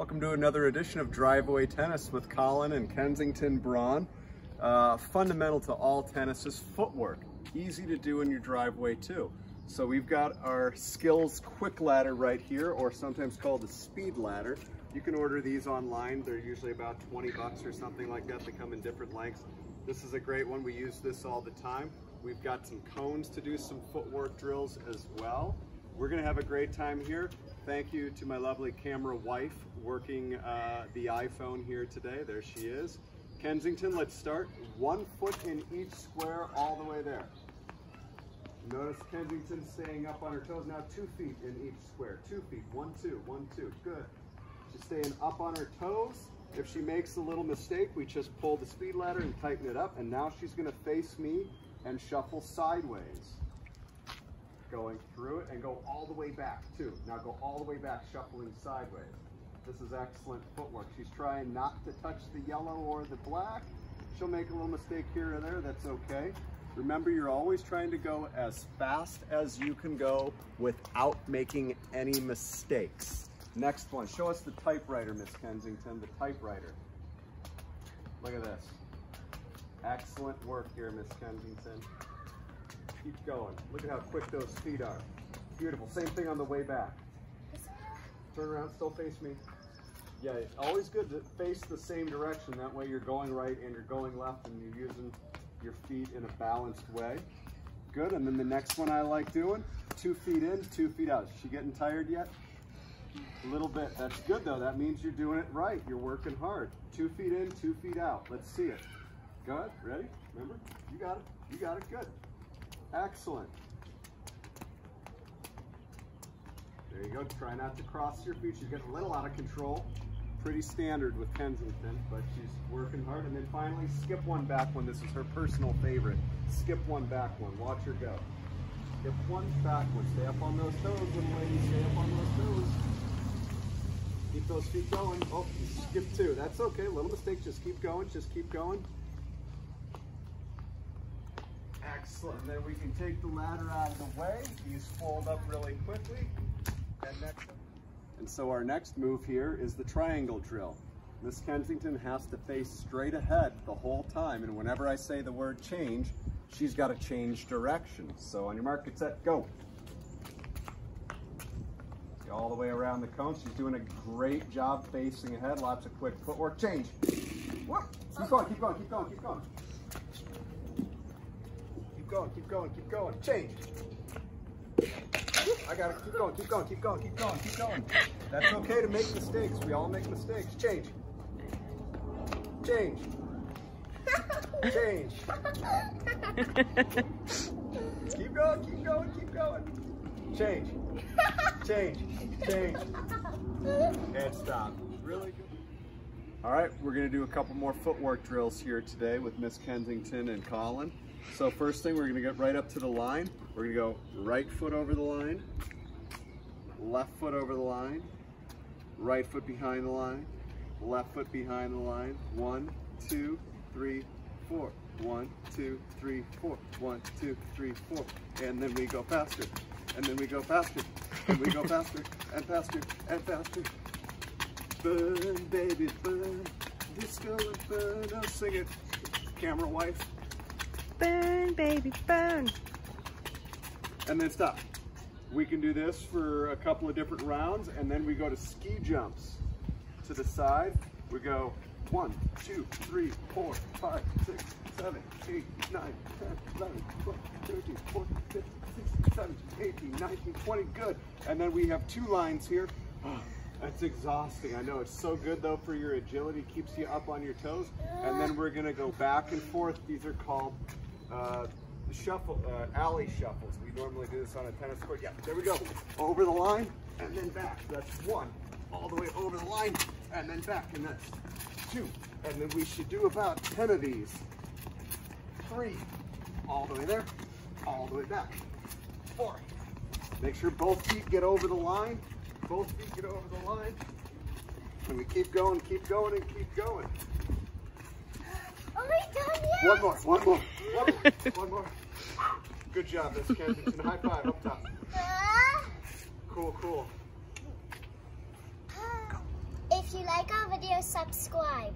Welcome to another edition of Driveway Tennis with Collin and Kensington Braun. Uh, fundamental to all tennis is footwork. Easy to do in your driveway too. So we've got our SKLZ Quick Ladder right here, or sometimes called the Speed Ladder. You can order these online. They're usually about 20 bucks or something like that. They come in different lengths. This is a great one. We use this all the time. We've got some cones to do some footwork drills as well. We're gonna have a great time here. Thank you to my lovely camera wife working uh, the iPhone here today. There she is. Kensington, let's start. One foot in each square all the way there. Notice Kensington staying up on her toes. Now two feet in each square. Two feet. One, two, one, two. Good. She's staying up on her toes. If she makes a little mistake, we just pull the speed ladder and tighten it up. And now she's gonna face me and shuffle sideways going through it and go all the way back too. Now go all the way back, shuffling sideways. This is excellent footwork. She's trying not to touch the yellow or the black. She'll make a little mistake here or there, that's okay. Remember, you're always trying to go as fast as you can go without making any mistakes. Next one, show us the typewriter, Miss Kensington, the typewriter. Look at this. Excellent work here, Miss Kensington. Keep going. Look at how quick those feet are. Beautiful. Same thing on the way back. Turn around, still face me. Yeah, it's always good to face the same direction. That way you're going right and you're going left and you're using your feet in a balanced way. Good, and then the next one I like doing, two feet in, two feet out. Is she getting tired yet? A little bit. That's good though. That means you're doing it right. You're working hard. Two feet in, two feet out. Let's see it. Good, ready? Remember? You got it. You got it. Good. Excellent. There you go. Try not to cross your feet. She's getting a little out of control. Pretty standard with Kensington, but she's working hard. And then finally, skip one back one. This is her personal favorite. Skip one back one. Watch her go. Skip one back one. Stay up on those toes, little lady. Stay up on those toes. Keep those feet going. Oh, skip two. That's okay. Little mistake. Just keep going. Just keep going. Excellent. Then we can take the ladder out of the way. These fold up really quickly. And next. And so our next move here is the triangle drill. Miss Kensington has to face straight ahead the whole time. And whenever I say the word change, she's got to change direction. So on your mark, get set, go. Go all the way around the cone. She's doing a great job facing ahead. Lots of quick footwork. Change. Whoop. Keep going, keep going, keep going, keep going going, keep going, keep going. Change. I got it. Keep going, keep going, keep going, keep going, keep going. That's okay to make mistakes. We all make mistakes. Change. Change. Change. keep going, keep going, keep going. Change. Change. Change. And stop. Really good. All right, we're gonna do a couple more footwork drills here today with Miss Kensington and Collin. So first thing, we're gonna get right up to the line. We're gonna go right foot over the line, left foot over the line, right foot behind the line, left foot behind the line. One, two, three, four. One, two, three, four. One, two, three, four. And then we go faster. And then we go faster. And we go faster and faster and faster. Burn, baby, burn. Disco. I'll sing it. Camera wife. Burn, baby, burn. And then stop. We can do this for a couple of different rounds, and then we go to ski jumps. To the side, we go one, two, three, four, five, six, seven, eight, nine, 10, 11, 12, 13, 14, 15, 16, 17, 18, 19, 20, good. And then we have two lines here. Oh, that's exhausting. I know it's so good though for your agility, keeps you up on your toes. And then we're gonna go back and forth. These are called uh, shuffle, uh, alley shuffles. We normally do this on a tennis court. Yeah, there we go. Over the line and then back. That's one. All the way over the line and then back. And that's two. And then we should do about 10 of these. Three. All the way there. All the way back. Four. Make sure both feet get over the line. Both feet get over the line. And we keep going, keep going, and keep going. Oh my God, yes. One more, one more, one more, one more. Good job, Miss Kensington. High five up top. Cool, cool. If you like our video, subscribe.